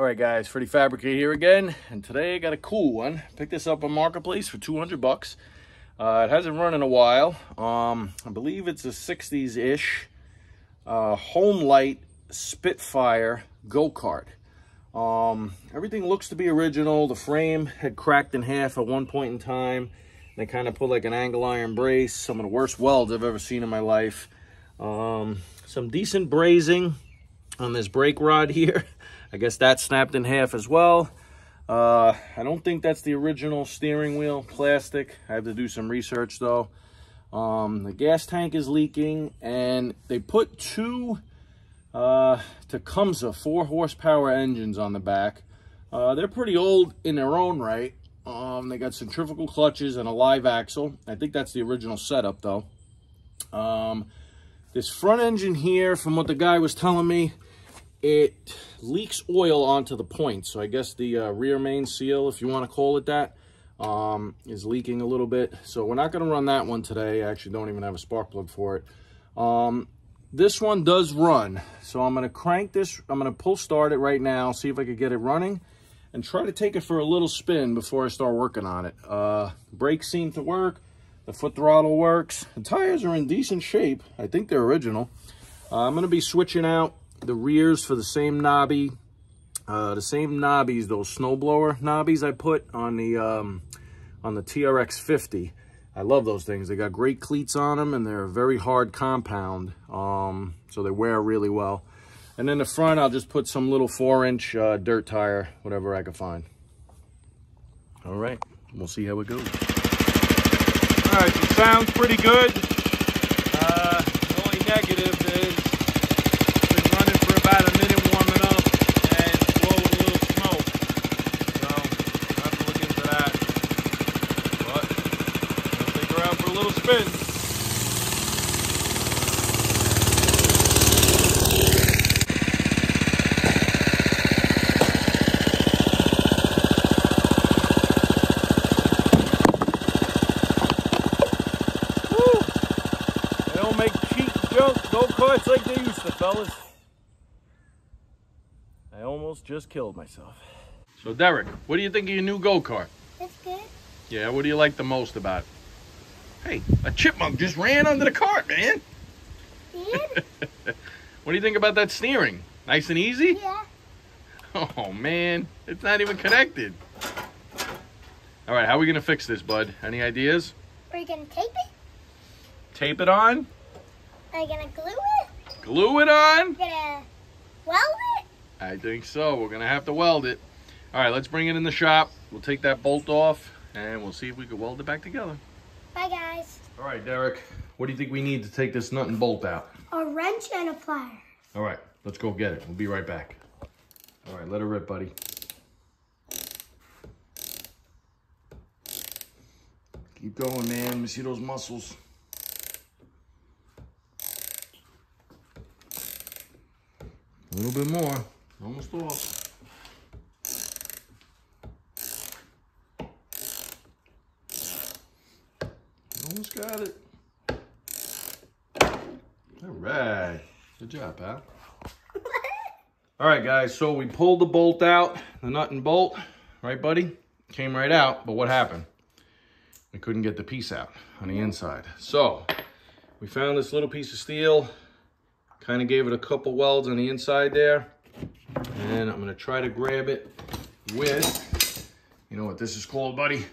All right, guys, Freddy Fabricator here again, and today I got a cool one. Picked this up on Marketplace for 200 bucks. Uh, it hasn't run in a while. Um, I believe it's a 60s-ish uh, Light Spitfire go-kart. Um, everything looks to be original. The frame had cracked in half at one point in time. They kind of put like an angle iron brace. Some of the worst welds I've ever seen in my life. Um, some decent brazing on this brake rod here. I guess that snapped in half as well. Uh, I don't think that's the original steering wheel plastic. I have to do some research though. Um, the gas tank is leaking and they put two uh, Tecumseh four horsepower engines on the back. Uh, they're pretty old in their own right. Um, they got centrifugal clutches and a live axle. I think that's the original setup though. Um, this front engine here, from what the guy was telling me, it leaks oil onto the point. So I guess the uh, rear main seal, if you want to call it that, um, is leaking a little bit. So we're not going to run that one today. I actually don't even have a spark plug for it. Um, this one does run. So I'm going to crank this. I'm going to pull start it right now, see if I can get it running and try to take it for a little spin before I start working on it. Uh, brakes seem to work. The foot throttle works. The tires are in decent shape. I think they're original. Uh, I'm going to be switching out the rears for the same knobby. Uh, the same knobbies, those snowblower knobbies I put on the um, on the TRX 50. I love those things. They got great cleats on them and they're a very hard compound. Um, so they wear really well. And then the front, I'll just put some little four inch uh, dirt tire, whatever I can find. All right, we'll see how it goes. All right, sounds pretty good. Uh, the only negative is it's been running for about a minute warming up and blowing a little smoke. So I'll have to look into that. But I'll take her out for a little spin. They don't make cheap junk go-karts like they used to, fellas. I almost just killed myself. So Derek, what do you think of your new go-kart? It's good. Yeah, what do you like the most about it? Hey, a chipmunk just ran under the cart, man. Did? What do you think about that steering? Nice and easy? yeah. Oh man, it's not even connected. All right, how are we gonna fix this, bud? Any ideas? Are you gonna tape it? Tape it on? Are you gonna glue it? Glue it on? You gonna weld it? I think so. We're gonna have to weld it. All right, let's bring it in the shop. We'll take that bolt off and we'll see if we can weld it back together. Bye guys. All right, Derek, what do you think we need to take this nut and bolt out? A wrench and a plier. All right, let's go get it. We'll be right back. All right, let her rip, buddy. Keep going, man. Let me see those muscles. A little bit more. Almost off. Almost got it. All right. Good job, pal. All right, guys, so we pulled the bolt out, the nut and bolt, right, buddy? Came right out, but what happened? We couldn't get the piece out on the inside. So we found this little piece of steel, kind of gave it a couple welds on the inside there, and I'm gonna try to grab it with, you know what this is called, buddy?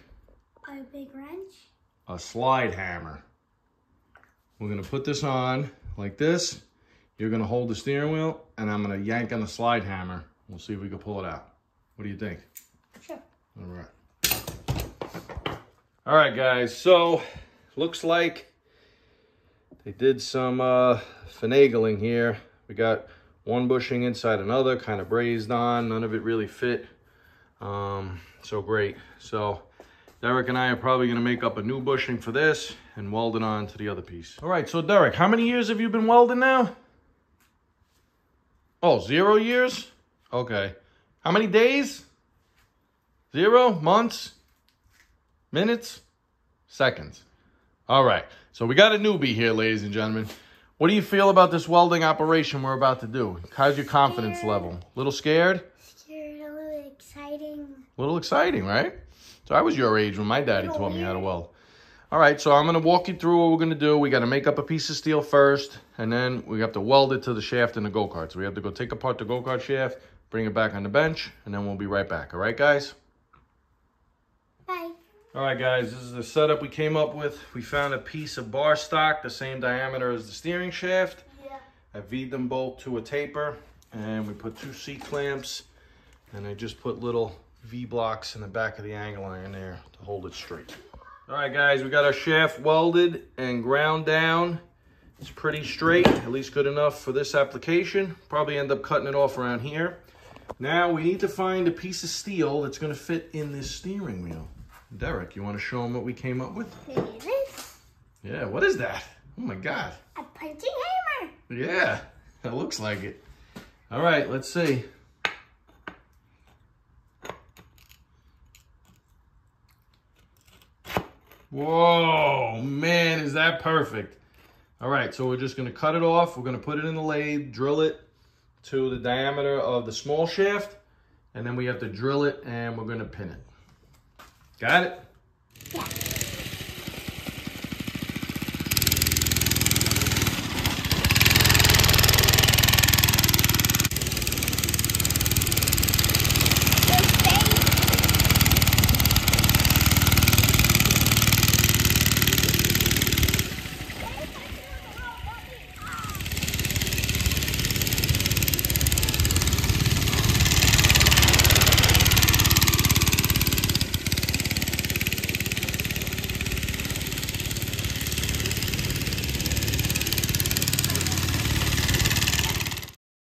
A big wrench. a slide hammer. We're gonna put this on like this. You're gonna hold the steering wheel and I'm gonna yank on the slide hammer. We'll see if we can pull it out. What do you think? Sure. All right. All right, guys. So looks like they did some uh, finagling here. We got one bushing inside another, kind of brazed on. None of it really fit. Um, so great. So Derek and I are probably going to make up a new bushing for this and weld it on to the other piece. All right, so Derek, how many years have you been welding now? Oh, zero years? Okay. How many days? Zero? Months? Minutes? Seconds. All right. So we got a newbie here, ladies and gentlemen. What do you feel about this welding operation we're about to do? How's your confidence Scared. level? little scared? Scared exciting. A little exciting, right? So I was your age when my daddy taught me how to weld. All right, so I'm gonna walk you through what we're gonna do. We gotta make up a piece of steel first, and then we have to weld it to the shaft in the go-kart. So we have to go take apart the go-kart shaft, bring it back on the bench, and then we'll be right back. All right, guys? All right, guys, this is the setup we came up with. We found a piece of bar stock, the same diameter as the steering shaft. Yeah. I V'd them both to a taper, and we put two C-clamps, and I just put little V-blocks in the back of the angle iron there to hold it straight. All right, guys, we got our shaft welded and ground down. It's pretty straight, at least good enough for this application. Probably end up cutting it off around here. Now we need to find a piece of steel that's gonna fit in this steering wheel. Derek, you wanna show them what we came up with? Maybe this. Yeah, what is that? Oh my God. A punching hammer. Yeah, that looks like it. All right, let's see. Whoa, man, is that perfect. All right, so we're just gonna cut it off. We're gonna put it in the lathe, drill it to the diameter of the small shaft, and then we have to drill it and we're gonna pin it. Got it?